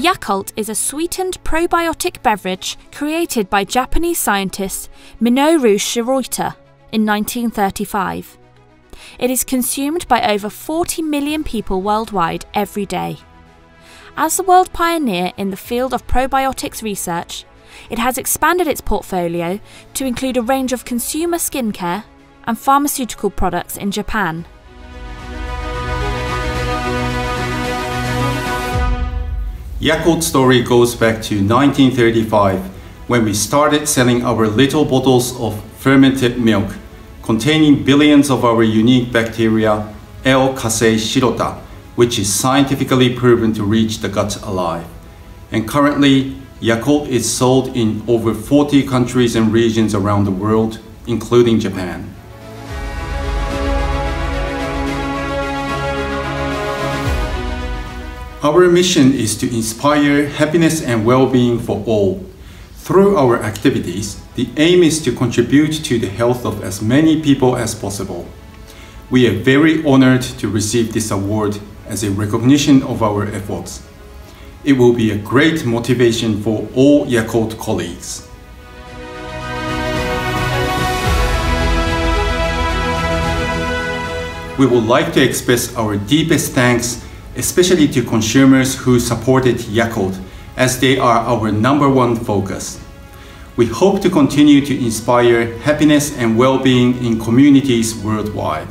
Yakult is a sweetened probiotic beverage created by Japanese scientist Minoru Shirota in 1935. It is consumed by over 40 million people worldwide every day. As the world pioneer in the field of probiotics research, it has expanded its portfolio to include a range of consumer skincare and pharmaceutical products in Japan. Yakult story goes back to 1935 when we started selling our little bottles of fermented milk containing billions of our unique bacteria L. casei shirota, which is scientifically proven to reach the gut alive. And currently, Yakult is sold in over 40 countries and regions around the world, including Japan. Our mission is to inspire happiness and well-being for all. Through our activities, the aim is to contribute to the health of as many people as possible. We are very honored to receive this award as a recognition of our efforts. It will be a great motivation for all Yakult colleagues. We would like to express our deepest thanks especially to consumers who supported Yakult, as they are our number one focus. We hope to continue to inspire happiness and well-being in communities worldwide.